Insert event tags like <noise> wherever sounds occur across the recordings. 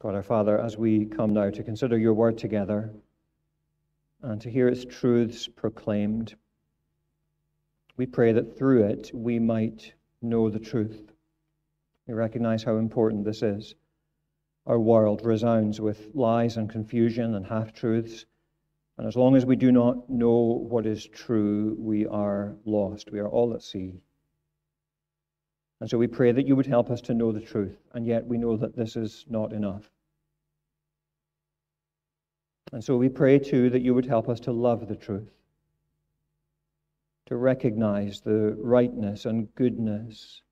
God our Father, as we come now to consider your word together and to hear its truths proclaimed, we pray that through it we might know the truth. We recognize how important this is. Our world resounds with lies and confusion and half truths. And as long as we do not know what is true, we are lost. We are all at sea. And so we pray that you would help us to know the truth. And yet we know that this is not enough. And so we pray too that you would help us to love the truth, to recognize the rightness and goodness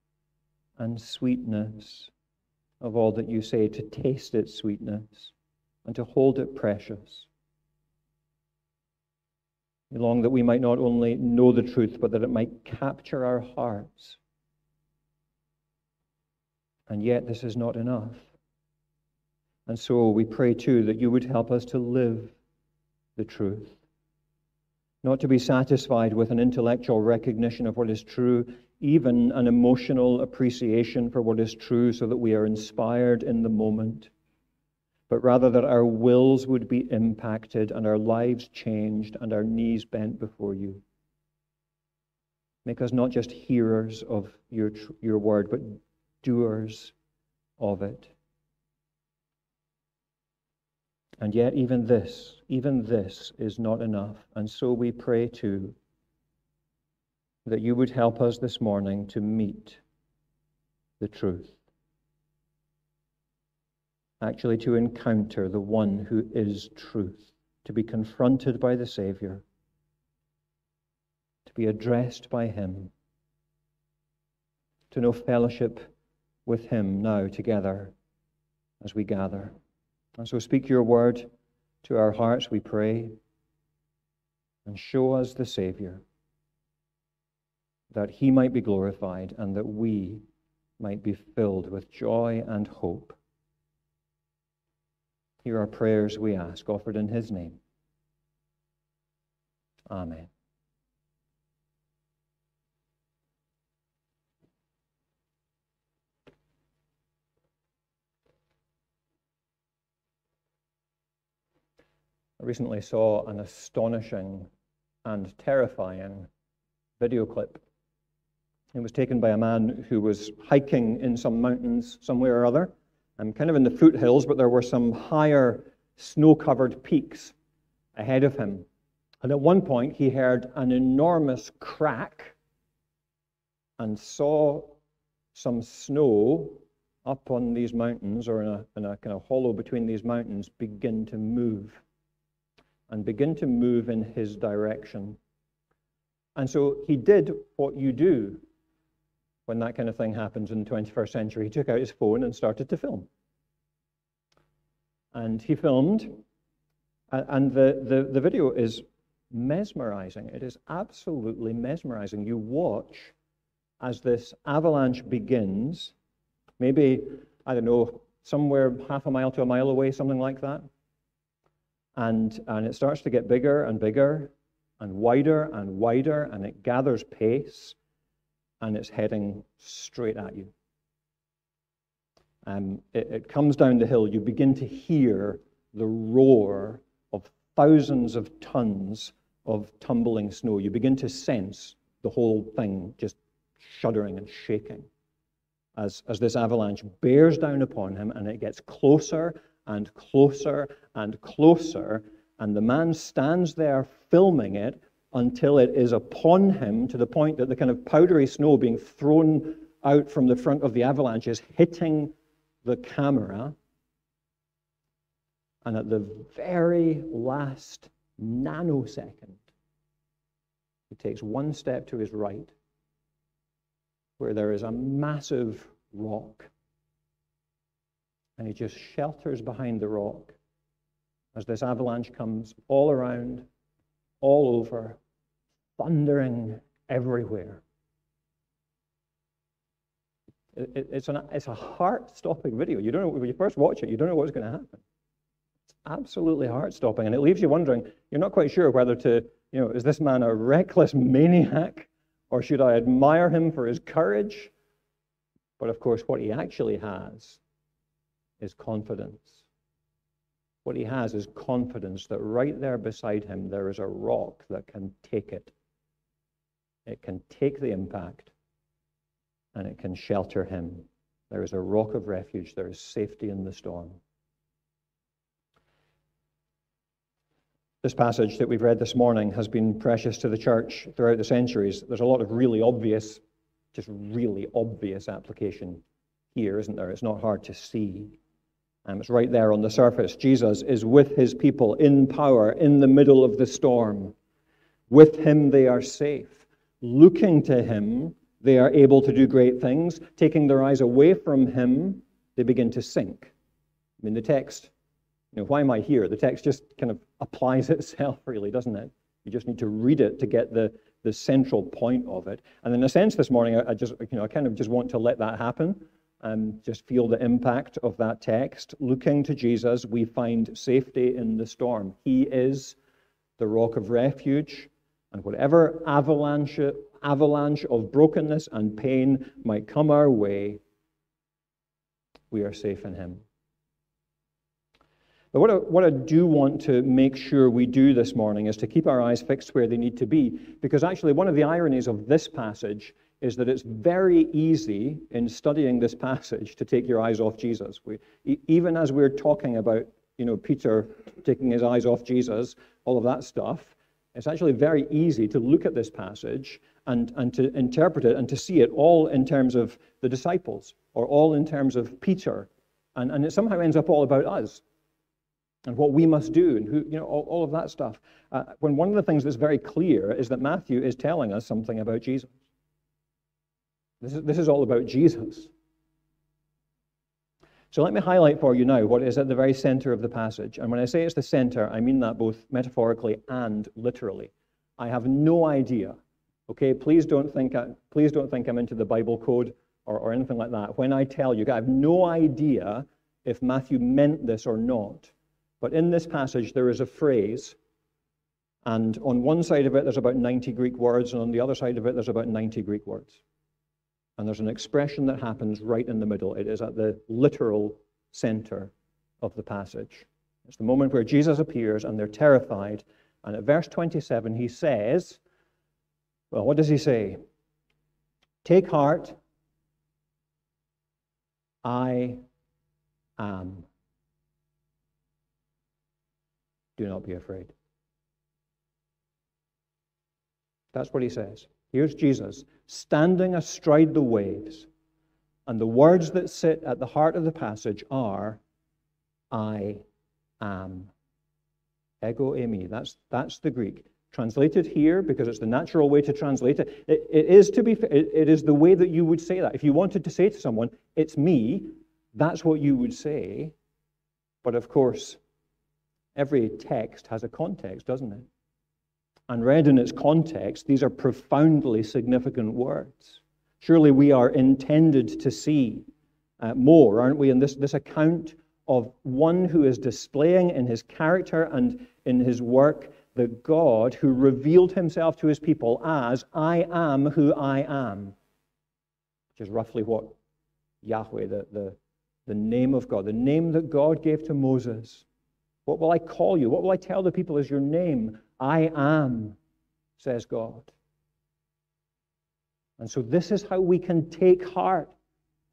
and sweetness of all that you say, to taste its sweetness and to hold it precious. We long that we might not only know the truth, but that it might capture our hearts. And yet, this is not enough. And so we pray too that you would help us to live the truth. Not to be satisfied with an intellectual recognition of what is true, even an emotional appreciation for what is true, so that we are inspired in the moment, but rather that our wills would be impacted and our lives changed and our knees bent before you. Make us not just hearers of your, your word, but doers of it. And yet, even this, even this is not enough. And so we pray too that you would help us this morning to meet the truth. Actually, to encounter the one who is truth, to be confronted by the Savior, to be addressed by Him, to know fellowship with Him now together as we gather. And so speak your word to our hearts, we pray, and show us the Savior that he might be glorified and that we might be filled with joy and hope. Hear our prayers, we ask, offered in his name. Amen. I recently saw an astonishing and terrifying video clip it was taken by a man who was hiking in some mountains somewhere or other, I'm kind of in the foothills, but there were some higher snow covered peaks ahead of him. And at one point, he heard an enormous crack and saw some snow up on these mountains or in a, in a kind of hollow between these mountains begin to move and begin to move in his direction. And so he did what you do when that kind of thing happens in the 21st century, he took out his phone and started to film. And he filmed, and the, the, the video is mesmerizing. It is absolutely mesmerizing. You watch as this avalanche begins, maybe, I don't know, somewhere half a mile to a mile away, something like that. And, and it starts to get bigger and bigger and wider and wider, and it gathers pace and it's heading straight at you. Um, it, it comes down the hill. You begin to hear the roar of thousands of tons of tumbling snow. You begin to sense the whole thing just shuddering and shaking as, as this avalanche bears down upon him and it gets closer and closer and closer. And the man stands there filming it until it is upon him to the point that the kind of powdery snow being thrown out from the front of the avalanche is hitting the camera. And at the very last nanosecond, he takes one step to his right, where there is a massive rock. And he just shelters behind the rock as this avalanche comes all around, all over, thundering everywhere. It, it's, an, it's a heart stopping video. You don't know, when you first watch it, you don't know what's going to happen. It's absolutely heart stopping. And it leaves you wondering, you're not quite sure whether to, you know, is this man a reckless maniac or should I admire him for his courage? But of course, what he actually has is confidence. What he has is confidence that right there beside him there is a rock that can take it. It can take the impact and it can shelter him. There is a rock of refuge, there is safety in the storm. This passage that we've read this morning has been precious to the church throughout the centuries. There's a lot of really obvious, just really obvious application here, isn't there? It's not hard to see. Um, it's right there on the surface. Jesus is with his people in power in the middle of the storm. With him, they are safe. Looking to him, they are able to do great things. Taking their eyes away from him, they begin to sink. I mean, the text you know, why am I here? The text just kind of applies <laughs> itself, really, doesn't it? You just need to read it to get the, the central point of it. And in a sense, this morning, I, I just, you know, I kind of just want to let that happen and just feel the impact of that text. Looking to Jesus, we find safety in the storm. He is the rock of refuge, and whatever avalanche, avalanche of brokenness and pain might come our way, we are safe in Him. But what I, what I do want to make sure we do this morning is to keep our eyes fixed where they need to be. Because actually, one of the ironies of this passage is that it's very easy in studying this passage to take your eyes off Jesus. We, even as we're talking about, you know, Peter taking his eyes off Jesus, all of that stuff, it's actually very easy to look at this passage and, and to interpret it and to see it all in terms of the disciples or all in terms of Peter. And, and it somehow ends up all about us and what we must do and who, you know, all, all of that stuff. Uh, when one of the things that's very clear is that Matthew is telling us something about Jesus. This is, this is all about Jesus. So let me highlight for you now what is at the very center of the passage. And when I say it's the center, I mean that both metaphorically and literally. I have no idea. Okay, please don't think I, please don't think I'm into the Bible code or, or anything like that. When I tell you, I have no idea if Matthew meant this or not. But in this passage, there is a phrase, and on one side of it, there's about 90 Greek words, and on the other side of it, there's about 90 Greek words. And there's an expression that happens right in the middle. It is at the literal center of the passage. It's the moment where Jesus appears and they're terrified. And at verse 27, he says, Well, what does he say? Take heart, I am. Do not be afraid. That's what he says. Here's Jesus standing astride the waves. And the words that sit at the heart of the passage are, I am. Ego eimi. That's, that's the Greek. Translated here, because it's the natural way to translate it, it, it is to be, it, it is the way that you would say that. If you wanted to say to someone, it's me, that's what you would say. But of course, Every text has a context, doesn't it? And read in its context, these are profoundly significant words. Surely we are intended to see uh, more, aren't we, in this, this account of one who is displaying in his character and in his work the God who revealed himself to his people as, I am who I am, which is roughly what Yahweh, the, the, the name of God, the name that God gave to Moses, what will I call you? What will I tell the people is your name? I am, says God. And so, this is how we can take heart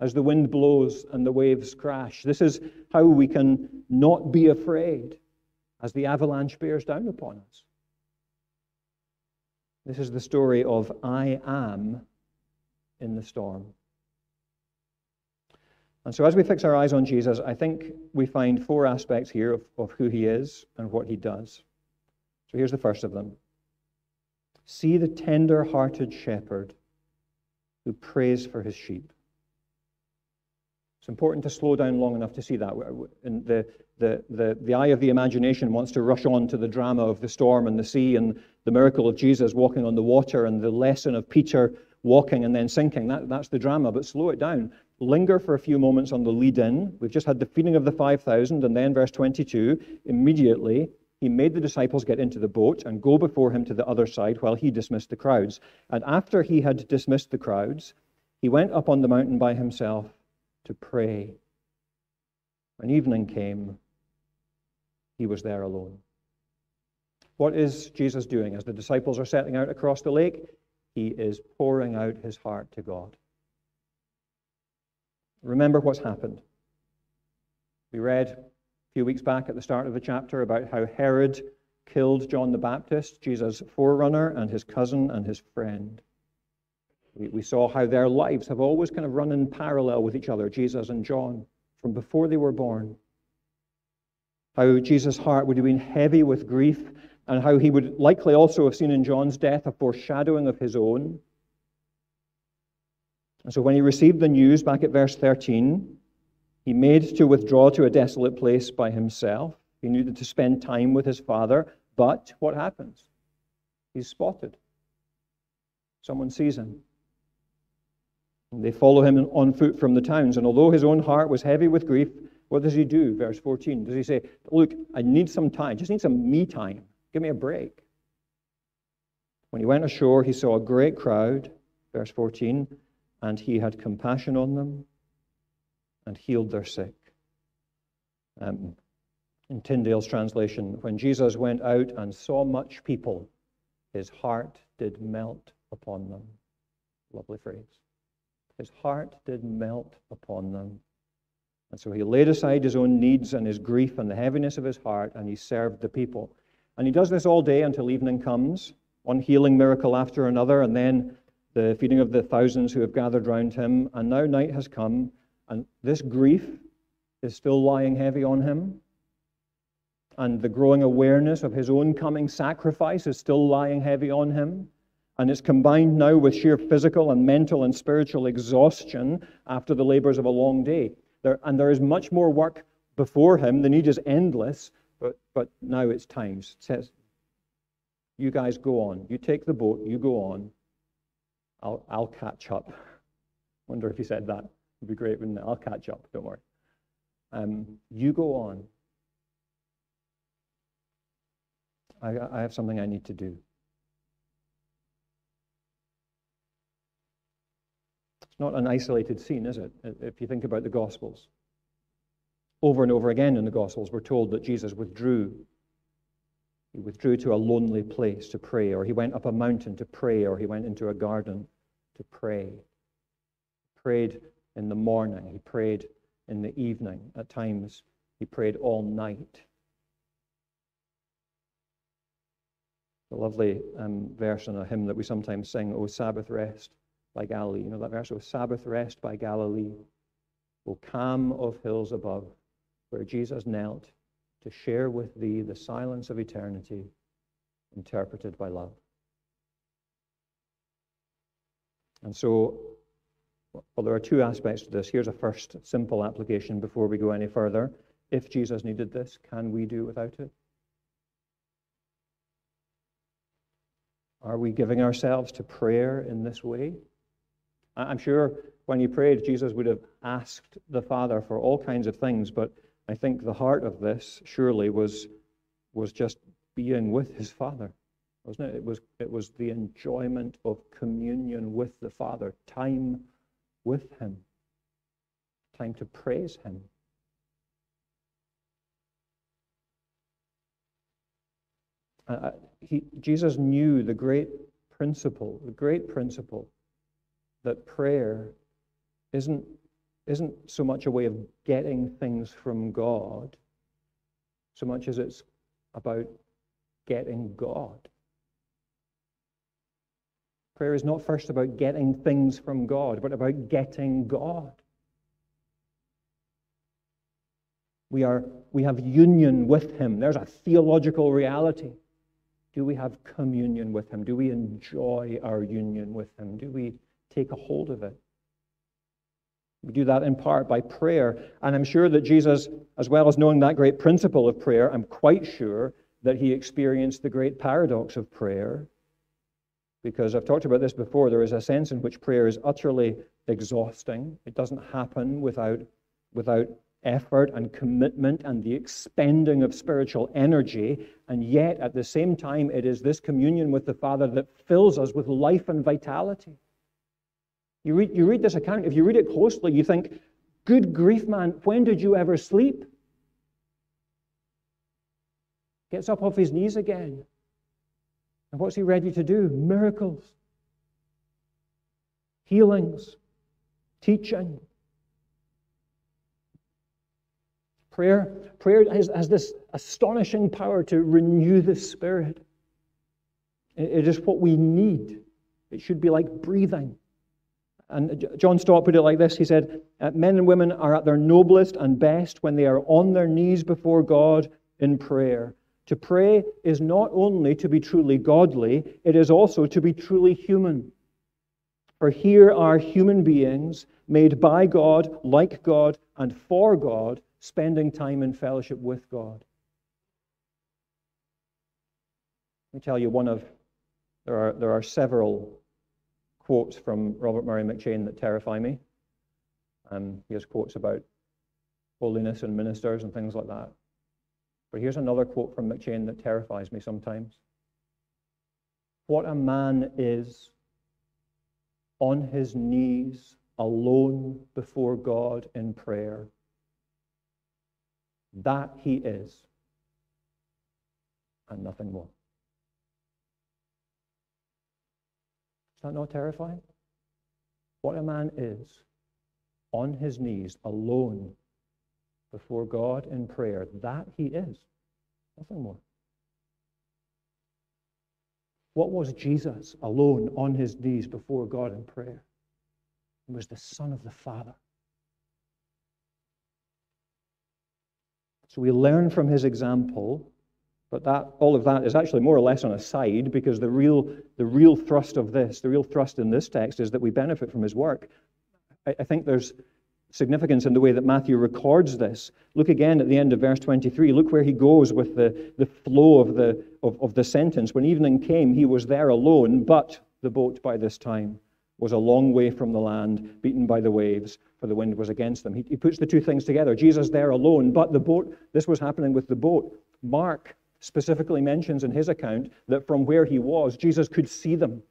as the wind blows and the waves crash. This is how we can not be afraid as the avalanche bears down upon us. This is the story of I am in the storm. And so, as we fix our eyes on Jesus, I think we find four aspects here of, of who he is and what he does. So, here's the first of them See the tender hearted shepherd who prays for his sheep. It's important to slow down long enough to see that. And the, the, the, the eye of the imagination wants to rush on to the drama of the storm and the sea and the miracle of Jesus walking on the water and the lesson of Peter walking and then sinking. That, that's the drama, but slow it down linger for a few moments on the lead in. We've just had the feeding of the 5,000, and then verse 22 immediately he made the disciples get into the boat and go before him to the other side while he dismissed the crowds. And after he had dismissed the crowds, he went up on the mountain by himself to pray. When evening came, he was there alone. What is Jesus doing as the disciples are setting out across the lake? He is pouring out his heart to God. Remember what's happened. We read few weeks back at the start of the chapter about how Herod killed John the Baptist, Jesus' forerunner, and his cousin and his friend. We, we saw how their lives have always kind of run in parallel with each other, Jesus and John, from before they were born. How Jesus' heart would have been heavy with grief, and how he would likely also have seen in John's death a foreshadowing of his own. And so when he received the news, back at verse 13, he made to withdraw to a desolate place by himself. He needed to spend time with his father, but what happens? He's spotted. Someone sees him. And they follow him on foot from the towns. And although his own heart was heavy with grief, what does he do? Verse 14. Does he say, Look, I need some time, just need some me time. Give me a break. When he went ashore, he saw a great crowd, verse 14, and he had compassion on them and healed their sick. Um, in Tyndale's translation, when Jesus went out and saw much people, his heart did melt upon them. Lovely phrase. His heart did melt upon them. And so he laid aside his own needs and his grief and the heaviness of his heart, and he served the people. And he does this all day until evening comes, one healing miracle after another, and then the feeding of the thousands who have gathered round him. And now night has come, and this grief is still lying heavy on him and the growing awareness of his own coming sacrifice is still lying heavy on him. And it's combined now with sheer physical and mental and spiritual exhaustion after the labors of a long day. There, and there is much more work before him. The need is endless, but, but now it's time. It says, You guys go on. You take the boat, you go on. I'll, I'll catch up. Wonder if he said that. It'd be great, wouldn't it? I'll catch up, don't worry. Um, you go on. I, I have something I need to do. It's not an isolated scene, is it? If you think about the Gospels. Over and over again in the Gospels, we're told that Jesus withdrew. He withdrew to a lonely place to pray, or he went up a mountain to pray, or he went into a garden to pray. He prayed in the morning, he prayed in the evening. At times, he prayed all night. the lovely um, verse in a hymn that we sometimes sing, O Sabbath rest by Galilee. You know that verse, O Sabbath rest by Galilee, O calm of hills above, where Jesus knelt to share with thee the silence of eternity, interpreted by love. And so, well, there are two aspects to this. Here's a first simple application before we go any further. If Jesus needed this, can we do without it? Are we giving ourselves to prayer in this way? I'm sure when he prayed, Jesus would have asked the Father for all kinds of things, but I think the heart of this surely was, was just being with his Father, wasn't it? It was, it was the enjoyment of communion with the Father, time with him, time to praise him. Uh, he, Jesus knew the great principle, the great principle that prayer isn't, isn't so much a way of getting things from God, so much as it's about getting God. Prayer is not first about getting things from God, but about getting God. We, are, we have union with Him. There's a theological reality. Do we have communion with Him? Do we enjoy our union with Him? Do we take a hold of it? We do that in part by prayer. And I'm sure that Jesus, as well as knowing that great principle of prayer, I'm quite sure that he experienced the great paradox of prayer. Because I've talked about this before, there is a sense in which prayer is utterly exhausting. It doesn't happen without, without effort and commitment and the expending of spiritual energy. And yet, at the same time, it is this communion with the Father that fills us with life and vitality. You read, you read this account, if you read it closely, you think Good grief, man, when did you ever sleep? Gets up off his knees again. And what's he ready to do? Miracles, healings, teaching. Prayer, prayer has, has this astonishing power to renew the spirit. It is what we need. It should be like breathing. And John Stott put it like this He said, uh, Men and women are at their noblest and best when they are on their knees before God in prayer. To pray is not only to be truly godly, it is also to be truly human. For here are human beings made by God, like God, and for God, spending time in fellowship with God. Let me tell you one of, there are, there are several quotes from Robert Murray McCheyne that terrify me. Um, he has quotes about holiness and ministers and things like that. But here's another quote from McCheyne that terrifies me sometimes. What a man is on his knees, alone before God in prayer. That he is, and nothing more. Is that not terrifying? What a man is on his knees, alone before God in prayer. That he is. Nothing more. What was Jesus alone on his knees before God in prayer? He was the Son of the Father. So we learn from his example, but that, all of that is actually more or less on a side because the real, the real thrust of this, the real thrust in this text is that we benefit from his work. I, I think there's significance in the way that Matthew records this. Look again at the end of verse 23. Look where he goes with the, the flow of the, of, of the sentence. When evening came, he was there alone, but the boat by this time was a long way from the land, beaten by the waves, for the wind was against them. He, he puts the two things together. Jesus there alone, but the boat, this was happening with the boat. Mark specifically mentions in his account that from where he was, Jesus could see them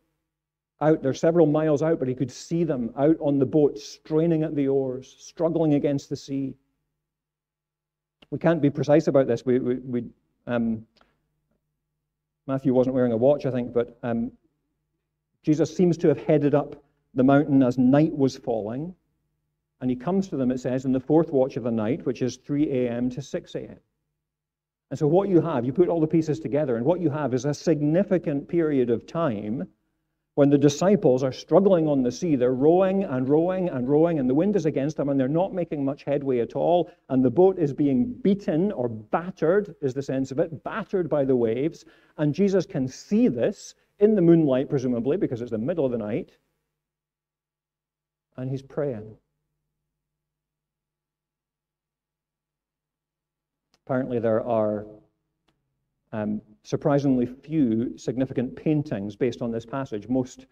out. They're several miles out, but he could see them out on the boat, straining at the oars, struggling against the sea. We can't be precise about this. We, we, we um, Matthew wasn't wearing a watch, I think, but um, Jesus seems to have headed up the mountain as night was falling. And he comes to them, it says, in the fourth watch of the night, which is 3 a.m. to 6 a.m. And so, what you have, you put all the pieces together, and what you have is a significant period of time when the disciples are struggling on the sea, they're rowing and rowing and rowing, and the wind is against them, and they're not making much headway at all, and the boat is being beaten or battered, is the sense of it, battered by the waves. And Jesus can see this in the moonlight, presumably, because it's the middle of the night, and he's praying. Apparently, there are um, surprisingly few significant paintings based on this passage. Most,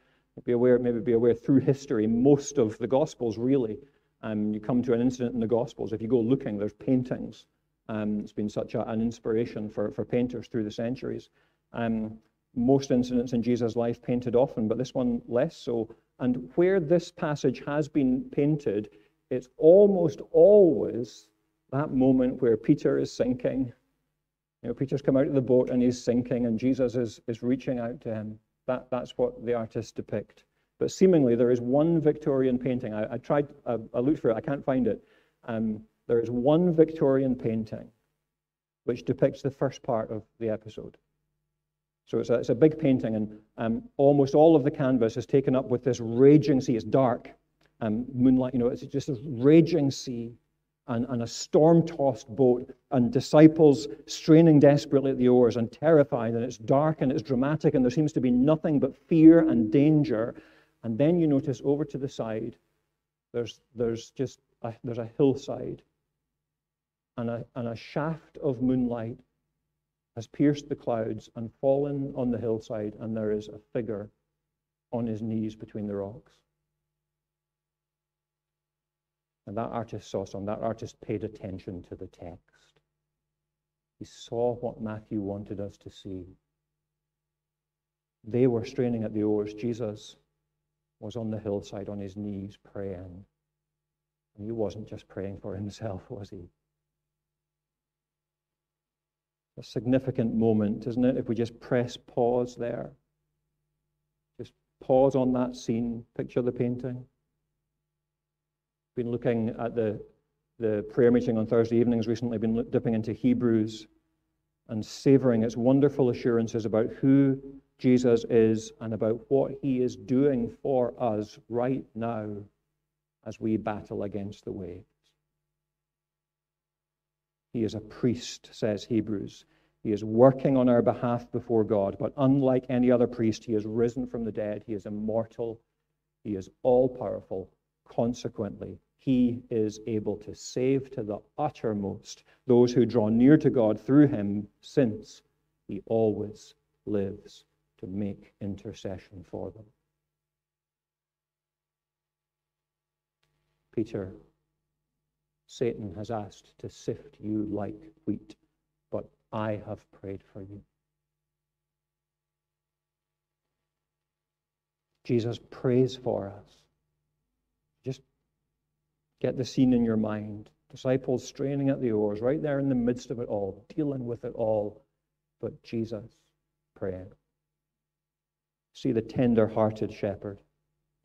be aware, maybe be aware through history, most of the Gospels really, um, you come to an incident in the Gospels, if you go looking, there's paintings. Um, it's been such a, an inspiration for, for painters through the centuries. Um, most incidents in Jesus' life painted often, but this one less so. And where this passage has been painted, it's almost always that moment where Peter is sinking you know, Peter's come out of the boat and he's sinking, and Jesus is, is reaching out to him. That, that's what the artists depict. But seemingly, there is one Victorian painting. I, I tried, I, I, looked for it, I can't find it. Um, there is one Victorian painting which depicts the first part of the episode. So it's a, it's a big painting, and um, almost all of the canvas is taken up with this raging sea. It's dark, um, moonlight, you know, it's just a raging sea and, and a storm tossed boat, and disciples straining desperately at the oars and terrified, and it's dark and it's dramatic, and there seems to be nothing but fear and danger. And then you notice over to the side, there's, there's just a, there's a hillside, and a, and a shaft of moonlight has pierced the clouds and fallen on the hillside, and there is a figure on his knees between the rocks. And that artist saw some. That artist paid attention to the text. He saw what Matthew wanted us to see. They were straining at the oars. Jesus was on the hillside on his knees praying. And he wasn't just praying for himself, was he? A significant moment, isn't it, if we just press pause there? Just pause on that scene, picture the painting. Been looking at the, the prayer meeting on Thursday evenings recently, been dipping into Hebrews and savoring its wonderful assurances about who Jesus is and about what he is doing for us right now as we battle against the waves. He is a priest, says Hebrews. He is working on our behalf before God, but unlike any other priest, he is risen from the dead. He is immortal. He is all powerful. Consequently, he is able to save to the uttermost those who draw near to God through him, since he always lives to make intercession for them. Peter, Satan has asked to sift you like wheat, but I have prayed for you. Jesus prays for us. Get the scene in your mind. Disciples straining at the oars, right there in the midst of it all, dealing with it all, but Jesus praying. See the tender hearted shepherd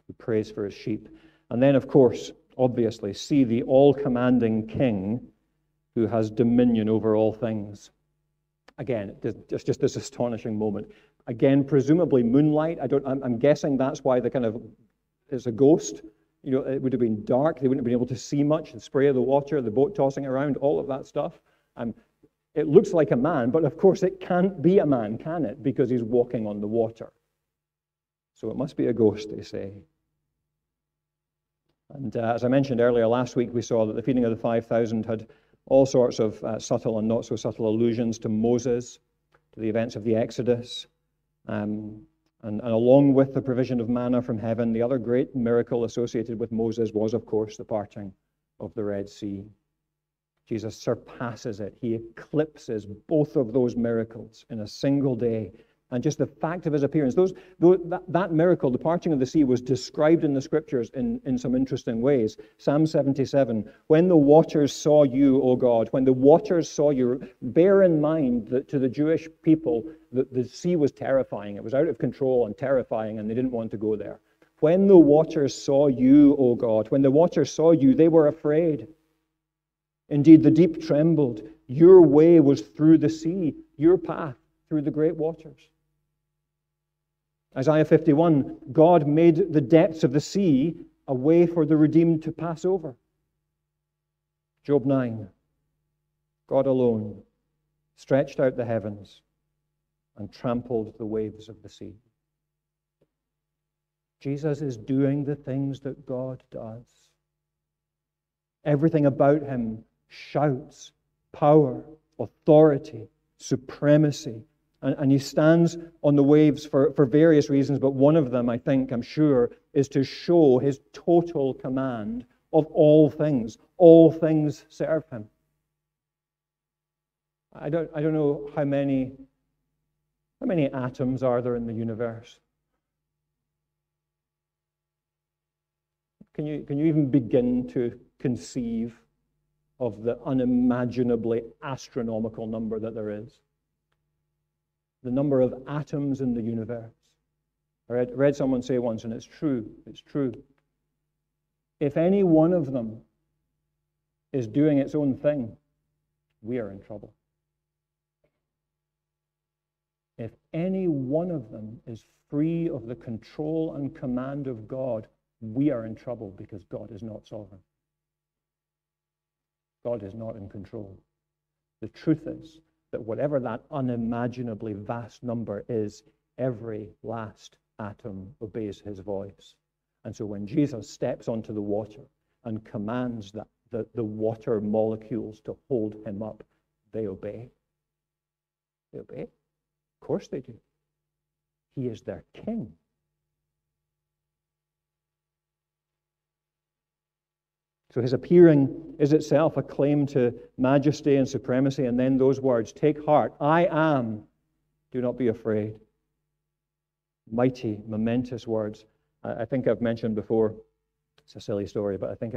who prays for his sheep. And then, of course, obviously, see the all commanding king who has dominion over all things. Again, it's just this astonishing moment. Again, presumably moonlight. I don't, I'm, I'm guessing that's why the kind of is a ghost. You know, it would have been dark. They wouldn't have been able to see much. The spray of the water, the boat tossing around, all of that stuff. And it looks like a man, but of course it can't be a man, can it? Because he's walking on the water. So it must be a ghost, they say. And uh, as I mentioned earlier, last week we saw that the feeding of the 5,000 had all sorts of uh, subtle and not so subtle allusions to Moses, to the events of the Exodus. Um, and, and, along with the provision of manna from heaven, the other great miracle associated with Moses was, of course, the parting of the Red Sea. Jesus surpasses it. He eclipses both of those miracles in a single day and just the fact of his appearance. Those, those that, that, miracle, the parting of the sea, was described in the scriptures in, in some interesting ways. Psalm 77 When the waters saw you, O God, when the waters saw you, bear in mind that to the Jewish people, the, the sea was terrifying. It was out of control and terrifying, and they didn't want to go there. When the waters saw you, O God, when the waters saw you, they were afraid. Indeed, the deep trembled. Your way was through the sea, your path through the great waters. Isaiah 51 God made the depths of the sea a way for the redeemed to pass over. Job 9 God alone stretched out the heavens and trampled the waves of the sea. Jesus is doing the things that God does. Everything about him shouts power, authority, supremacy, and, and he stands on the waves for, for various reasons, but one of them, I think, I'm sure, is to show his total command of all things. All things serve him. I don't, I don't know how many, how many atoms are there in the universe. Can you, can you even begin to conceive of the unimaginably astronomical number that there is? The number of atoms in the universe. I read, read someone say once, and it's true, it's true. If any one of them is doing its own thing, we are in trouble. If any one of them is free of the control and command of God, we are in trouble because God is not sovereign. God is not in control. The truth is, that whatever that unimaginably vast number is, every last atom obeys his voice. And so when Jesus steps onto the water and commands that, the, the water molecules to hold him up, they obey. They obey. Of course they do. He is their king. So his appearing is itself a claim to majesty and supremacy. And then those words Take heart, I am. Do not be afraid. Mighty, momentous words. I think I've mentioned before, it's a silly story, but I think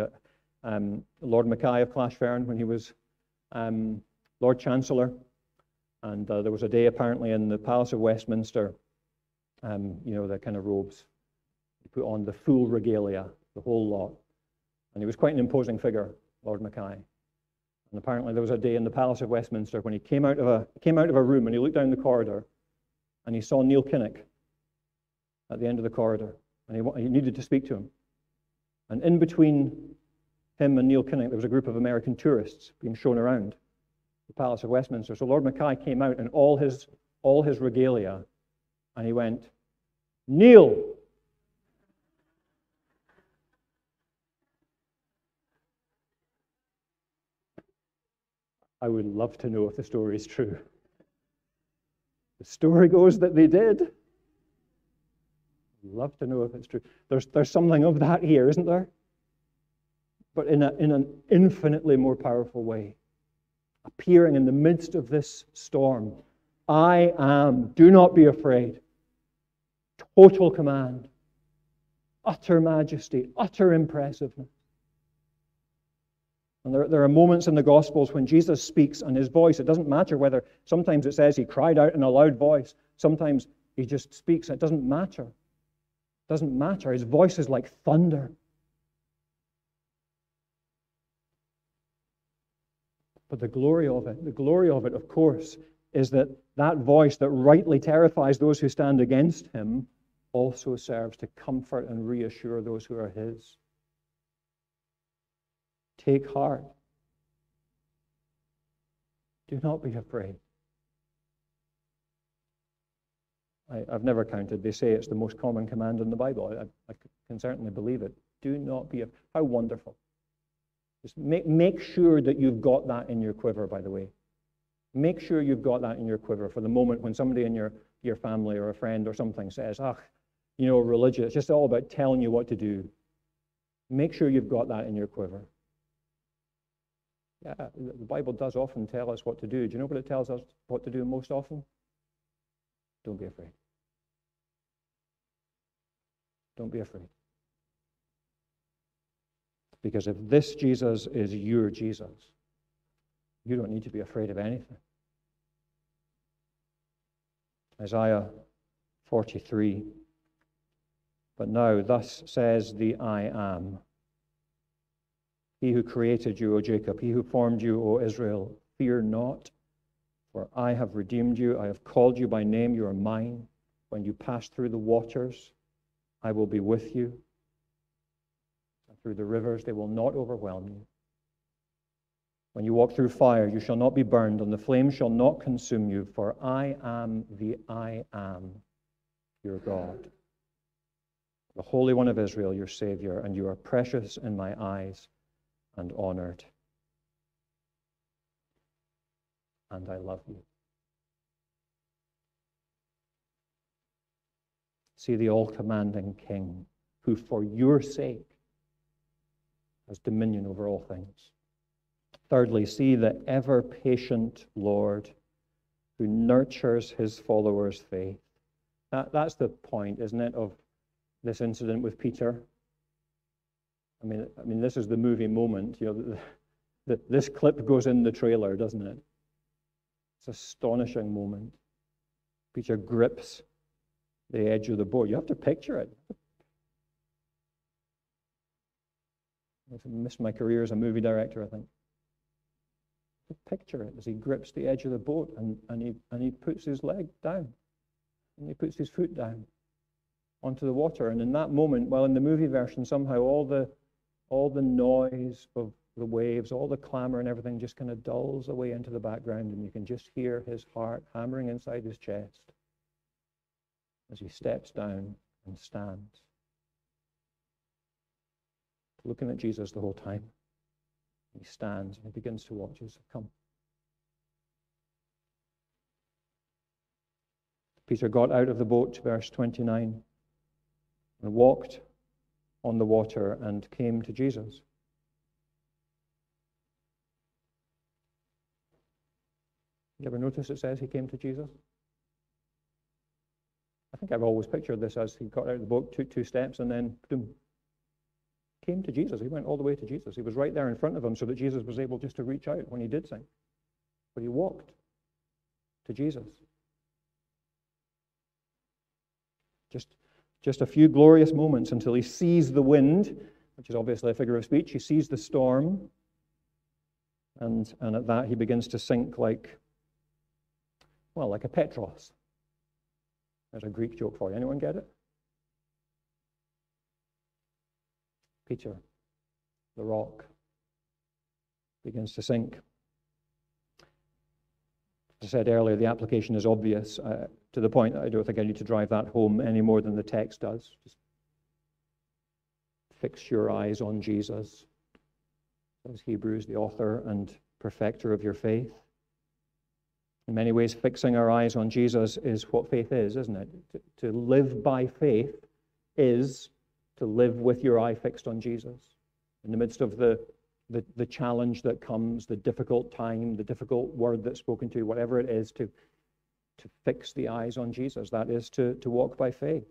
um, Lord Mackay of Clashfern when he was um, Lord Chancellor. And uh, there was a day apparently in the Palace of Westminster, um, you know, the kind of robes. He put on the full regalia, the whole lot. And he was quite an imposing figure, Lord Mackay. And apparently there was a day in the Palace of Westminster when he came out of a, came out of a room and he looked down the corridor and he saw Neil Kinnock at the end of the corridor. And he, he needed to speak to him. And in between him and Neil Kinnock, there was a group of American tourists being shown around the Palace of Westminster. So Lord Mackay came out in all his, all his regalia, and he went, Neil! I would love to know if the story is true. The story goes that they did. Love to know if it's true. There's, there's something of that here, isn't there? But in, a, in an infinitely more powerful way appearing in the midst of this storm. I am, do not be afraid. Total command, utter majesty, utter impressiveness. And there, there are moments in the Gospels when Jesus speaks and his voice, it doesn't matter whether, sometimes it says he cried out in a loud voice, sometimes he just speaks, it doesn't matter. It doesn't matter. His voice is like thunder. But the glory of it, the glory of it, of course, is that that voice that rightly terrifies those who stand against him also serves to comfort and reassure those who are his. Take heart. Do not be afraid. I, have never counted. They say it's the most common command in the Bible. I, I can certainly believe it. Do not be afraid. How wonderful. Just make, make sure that you've got that in your quiver, by the way. Make sure you've got that in your quiver for the moment when somebody in your, your family or a friend or something says, ah, you know, religion, it's just all about telling you what to do. Make sure you've got that in your quiver. Yeah, the Bible does often tell us what to do. Do you know what it tells us what to do most often? Don't be afraid. Don't be afraid. Because if this Jesus is your Jesus, you don't need to be afraid of anything. Isaiah 43. But now, thus says the I am. He who created you, O Jacob, he who formed you, O Israel, fear not, for I have redeemed you. I have called you by name. You are mine. When you pass through the waters, I will be with you And through the rivers, they will not overwhelm you. When you walk through fire, you shall not be burned, and the flame shall not consume you, for I am the I am, your God, the Holy One of Israel, your Savior, and you are precious in my eyes and honored. And I love you. See the all commanding King, who for your sake has dominion over all things. Thirdly, see the ever patient Lord who nurtures his followers' faith. That, that's the point, isn't it, of this incident with Peter? I mean, I mean, this is the movie moment. You know, the, the, this clip goes in the trailer, doesn't it? It's an astonishing moment. Peter grips the edge of the boat. You have to picture it. I've missed my career as a movie director, I think. Picture it as he grips the edge of the boat and, and, he, and he puts his leg down and he puts his foot down onto the water. And in that moment, well, in the movie version, somehow all the, all the noise of the waves, all the clamor and everything just kind of dulls away into the background, and you can just hear his heart hammering inside his chest as he steps down and stands looking at Jesus the whole time. He stands and he begins to watch us come. Peter got out of the boat, verse 29, and walked on the water and came to Jesus. You ever notice it says he came to Jesus? I think I've always pictured this as he got out of the boat, took two steps, and then boom, came to Jesus. He went all the way to Jesus. He was right there in front of him so that Jesus was able just to reach out when he did sink. But he walked to Jesus. Just, a few glorious moments until he sees the wind, which is obviously a figure of speech. He sees the storm. And, and at that, he begins to sink like, well, like a Petros. There's a Greek joke for you. Anyone get it? Peter, the rock, begins to sink. As I said earlier, the application is obvious uh, to the point that I don't think I need to drive that home any more than the text does. Just fix your eyes on Jesus, says Hebrews, the author and perfecter of your faith. In many ways, fixing our eyes on Jesus is what faith is, isn't it? To live by faith is to live with your eye fixed on Jesus. In the midst of the, the, the, challenge that comes, the difficult time, the difficult word that's spoken to, you, whatever it is, to, to fix the eyes on Jesus. That is to, to walk by faith.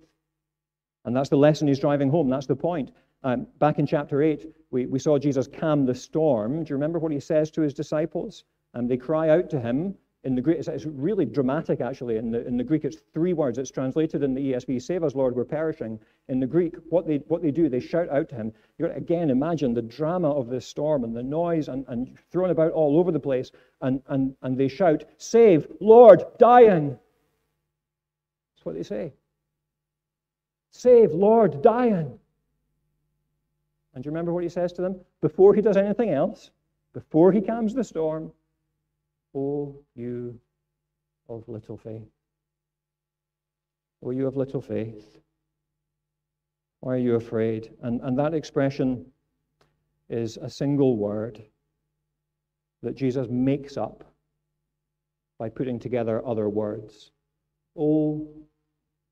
And that's the lesson he's driving home. That's the point. Um, back in chapter 8, we, we saw Jesus calm the storm. Do you remember what he says to his disciples? And um, they cry out to him in the Greek, it's, really dramatic actually. In the, in the Greek, it's three words. It's translated in the ESV, save us, Lord, we're perishing. In the Greek, what they, what they do, they shout out to him. You again imagine the drama of this storm and the noise and, and thrown about all over the place. And, and, and they shout, Save, Lord, dying. That's what they say. Save, Lord, dying. And do you remember what he says to them? Before he does anything else, before he calms the storm, O you of little faith. O you of little faith. Why are you afraid? And, and that expression is a single word that Jesus makes up by putting together other words. O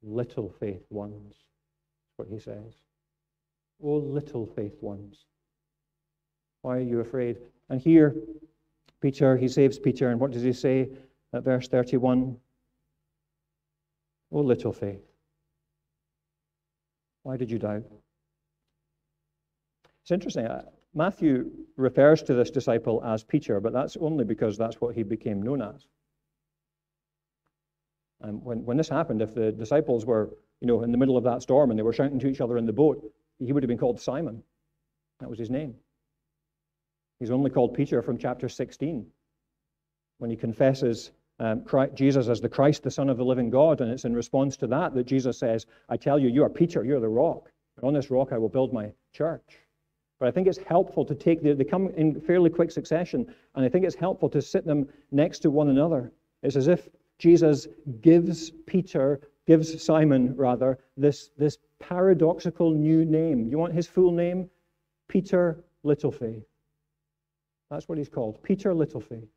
little faith ones, what he says. O little faith ones. Why are you afraid? And here, Peter, he saves Peter, and what does he say at verse 31? Oh, little faith, why did you doubt? It's interesting. Uh, Matthew refers to this disciple as Peter, but that's only because that's what he became known as. And when, when this happened, if the disciples were, you know, in the middle of that storm and they were shouting to each other in the boat, he would have been called Simon. That was his name. He's only called Peter from chapter 16 when he confesses um, Christ, Jesus as the Christ, the Son of the living God. And it's in response to that that Jesus says, I tell you, you are Peter, you're the rock. And on this rock I will build my church. But I think it's helpful to take, the, they come in fairly quick succession, and I think it's helpful to sit them next to one another. It's as if Jesus gives Peter, gives Simon, rather, this, this paradoxical new name. You want his full name? Peter Littlefaith. That's what he's called Peter Littlefaith.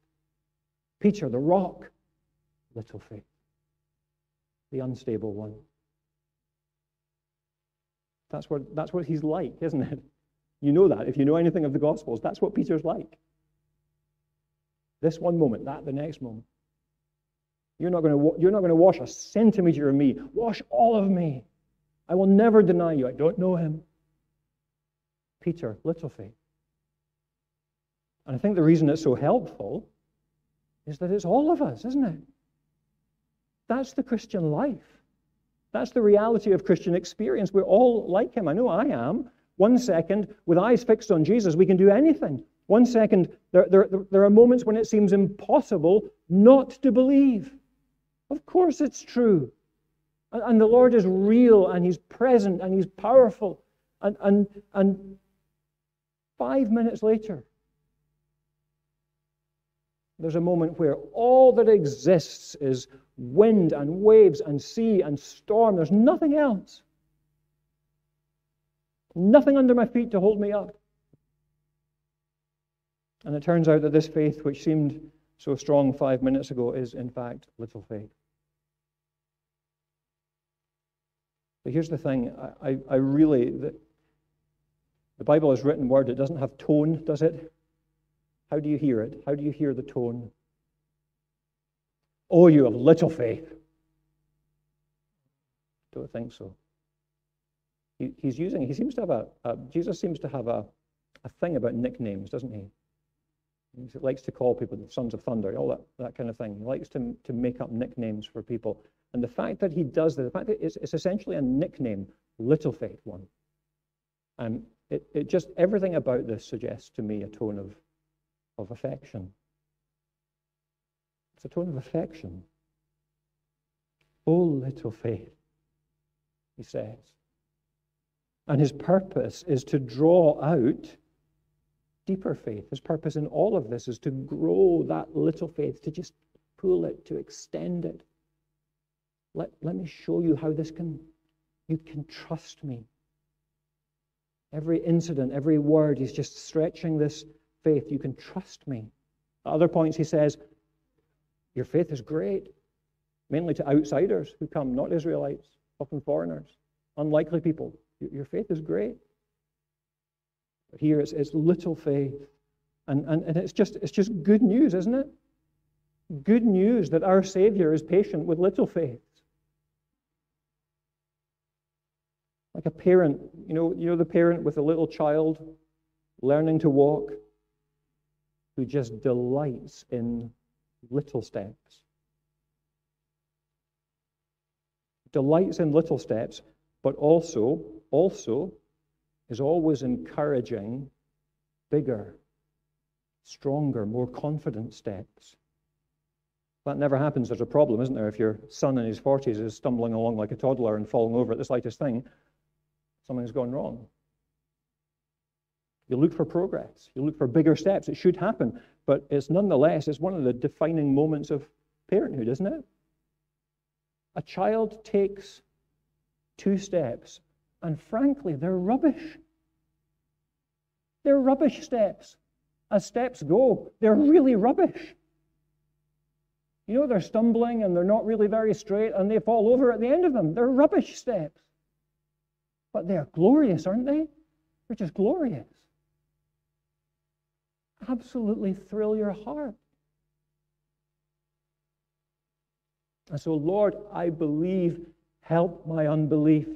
Peter, the rock, Littlefaith, the unstable one. That's what, that's what he's like, isn't it? You know that. If you know anything of the Gospels, that's what Peter's like. This one moment, that the next moment. You're not going to, you're not going to wash a centimeter of me. Wash all of me. I will never deny you. I don't know him. Peter, Littlefaith. And I think the reason it's so helpful is that it's all of us, isn't it? That's the Christian life. That's the reality of Christian experience. We're all like him. I know I am. One second, with eyes fixed on Jesus, we can do anything. One second, there, there, there are moments when it seems impossible not to believe. Of course, it's true. And, and the Lord is real, and He's present, and He's powerful. And, and, and five minutes later, there's a moment where all that exists is wind and waves and sea and storm. There's nothing else. Nothing under my feet to hold me up. And it turns out that this faith, which seemed so strong five minutes ago, is in fact little faith. But here's the thing I, I, I really, the, the Bible is written word, it doesn't have tone, does it? How do you hear it? How do you hear the tone? Oh, you have little faith. Don't think so. he, he's using, he seems to have a, a, Jesus seems to have a, a thing about nicknames, doesn't he? He likes to call people the sons of thunder, all that, that kind of thing. He likes to, to make up nicknames for people. And the fact that he does that, the fact that it's, it's essentially a nickname, little faith one. And it, it just, everything about this suggests to me a tone of, of affection. It's a tone of affection. Oh, little faith, he says. And his purpose is to draw out deeper faith. His purpose in all of this is to grow that little faith, to just pull it, to extend it. Let, let me show you how this can, you can trust me. Every incident, every word, he's just stretching this faith. You can trust me. At other points, he says, Your faith is great mainly to outsiders who come, not Israelites, often foreigners, unlikely people. Your faith is great. But here it's, it's little faith. And, and, and it's, just, it's just good news, isn't it? Good news that our Savior is patient with little faith. Like a parent, you know, you know the parent with a little child learning to walk who just delights in little steps. delights in little steps, but also, also is always encouraging bigger, stronger, more confident steps. That never happens. There's a problem, isn't there? If your son in his 40s is stumbling along like a toddler and falling over at the slightest thing, something's gone wrong. You look for progress. You look for bigger steps. It should happen, but it's nonetheless, it's one of the defining moments of parenthood, isn't it? A child takes two steps, and frankly, they're rubbish. They're rubbish steps. As steps go, they're really rubbish. You know, they're stumbling and they're not really very straight and they fall over at the end of them. They're rubbish steps. But they're glorious, aren't they? They're just glorious. Absolutely thrill your heart. And so, Lord, I believe, help my unbelief.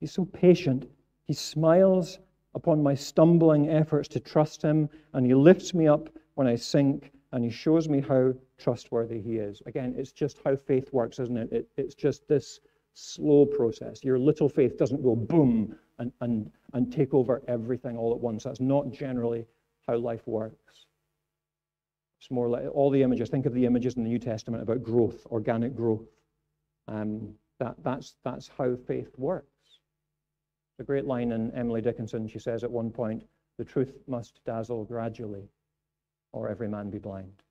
He's so patient. He smiles upon my stumbling efforts to trust Him, and He lifts me up when I sink, and He shows me how trustworthy He is. Again, it's just how faith works, isn't it? it it's just this slow process. Your little faith doesn't go boom and, and, and take over everything all at once. That's not generally how life works. It's more like all the images. Think of the images in the New Testament about growth, organic growth. Um, that, that's, that's how faith works. The great line in Emily Dickinson, she says at one point, the truth must dazzle gradually, or every man be blind.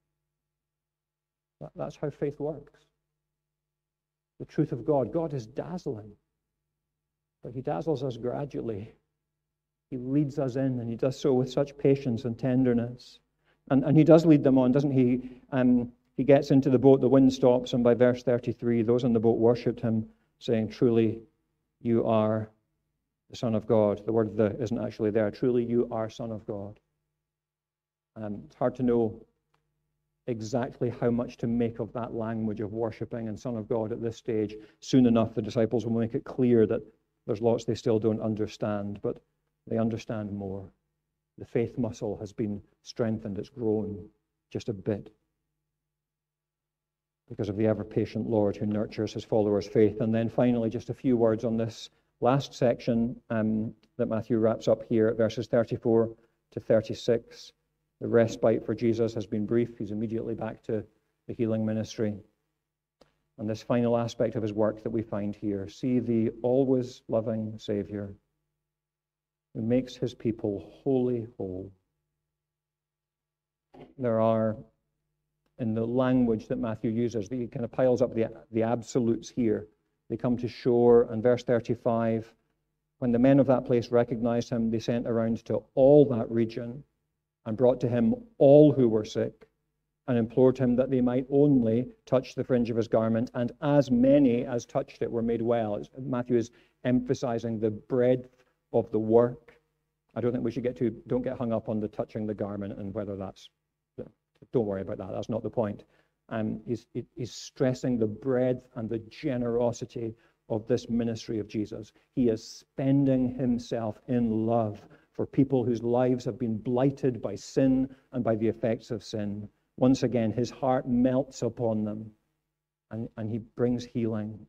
That, that's how faith works. The truth of God. God is dazzling, but He dazzles us gradually. He leads us in, and He does so with such patience and tenderness. And, and he does lead them on, doesn't he? Um, he gets into the boat, the wind stops, and by verse 33, those on the boat worshipped him, saying, Truly, you are the Son of God. The word the isn't actually there. Truly, you are Son of God. Um, it's hard to know exactly how much to make of that language of worshipping and Son of God at this stage. Soon enough, the disciples will make it clear that there's lots they still don't understand, but they understand more. The faith muscle has been strengthened, it's grown just a bit because of the ever patient Lord who nurtures his followers' faith. And then finally, just a few words on this last section um, that Matthew wraps up here at verses 34 to 36. The respite for Jesus has been brief. He's immediately back to the healing ministry. And this final aspect of his work that we find here see the always loving Savior who makes his people wholly whole. There are, in the language that Matthew uses, he kind of piles up the, the absolutes here. They come to shore, and verse 35 when the men of that place recognized him, they sent around to all that region and brought to him all who were sick and implored him that they might only touch the fringe of his garment, and as many as touched it were made well. Matthew is emphasizing the breadth of the work. I don't think we should get too, don't get hung up on the touching the garment and whether that's, don't worry about that, that's not the point. Um, he's, he's stressing the breadth and the generosity of this ministry of Jesus. He is spending himself in love for people whose lives have been blighted by sin and by the effects of sin. Once again, his heart melts upon them and, and he brings healing.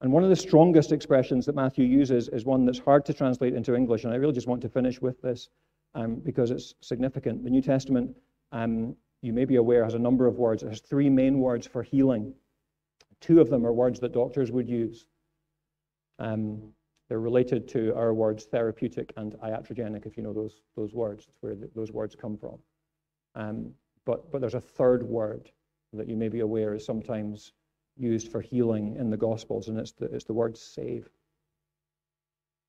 And one of the strongest expressions that Matthew uses is one that's hard to translate into English, and I really just want to finish with this um, because it's significant. The New Testament, um, you may be aware, has a number of words. It has three main words for healing. Two of them are words that doctors would use. Um, they're related to our words therapeutic and iatrogenic, if you know those, those words. It's where the, those words come from. But, but there's a third word that you may be aware is sometimes used for healing in the Gospels, and it's the, it's the word save.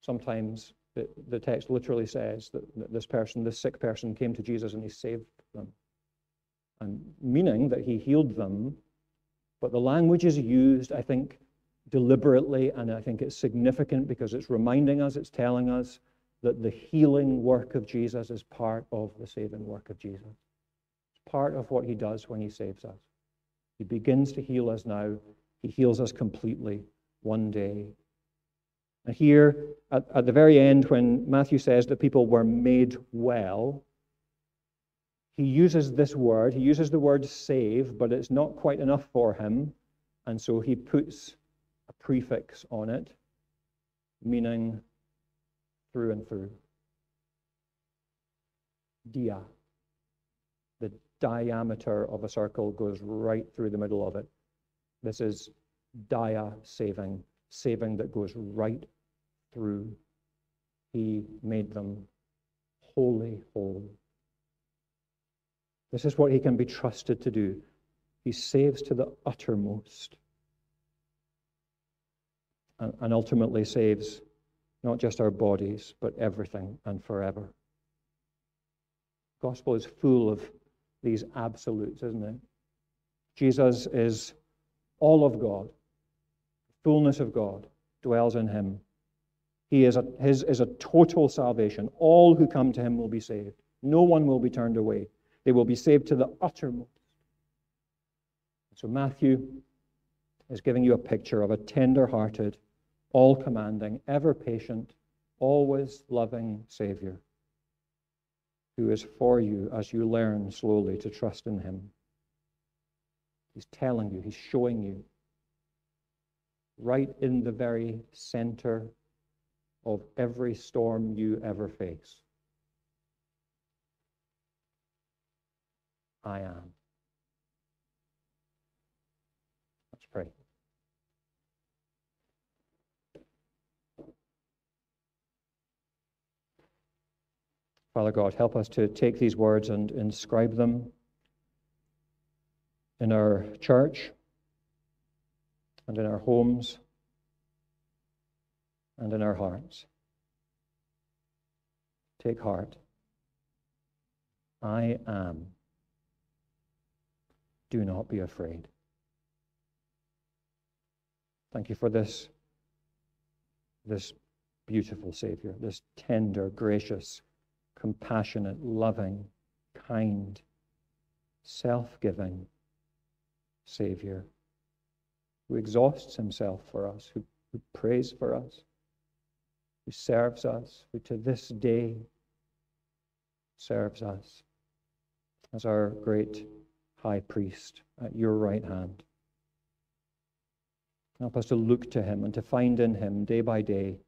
Sometimes the, the text literally says that, that this person, this sick person, came to Jesus and he saved them. And meaning that he healed them, but the language is used, I think, deliberately, and I think it's significant because it's reminding us, it's telling us that the healing work of Jesus is part of the saving work of Jesus. Part of what he does when he saves us. He begins to heal us now. He heals us completely one day. And here, at, at the very end, when Matthew says that people were made well, he uses this word. He uses the word save, but it's not quite enough for him. And so he puts a prefix on it, meaning through and through. Dia diameter of a circle goes right through the middle of it. This is dia saving, saving that goes right through. He made them wholly whole. This is what he can be trusted to do. He saves to the uttermost and, and ultimately saves not just our bodies, but everything and forever. Gospel is full of these absolutes, isn't it? Jesus is all of God, fullness of God dwells in him. He is a, his is a total salvation. All who come to him will be saved. No one will be turned away. They will be saved to the uttermost. So Matthew is giving you a picture of a tender hearted, all commanding, ever patient, always loving Savior who is for you as you learn slowly to trust in Him. He's telling you, He's showing you, right in the very center of every storm you ever face. I am. Let's pray. Father God, help us to take these words and inscribe them in our church and in our homes and in our hearts. Take heart. I am. Do not be afraid. Thank you for this, this beautiful Savior, this tender, gracious, compassionate, loving, kind, self giving Savior who exhausts himself for us, who, who prays for us, who serves us, who to this day serves us as our great high priest at your right hand. Help us to look to him and to find in him day by day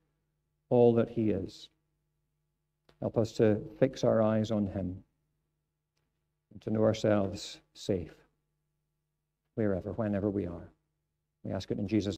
all that he is. Help us to fix our eyes on Him and to know ourselves safe wherever, whenever we are. We ask it in Jesus'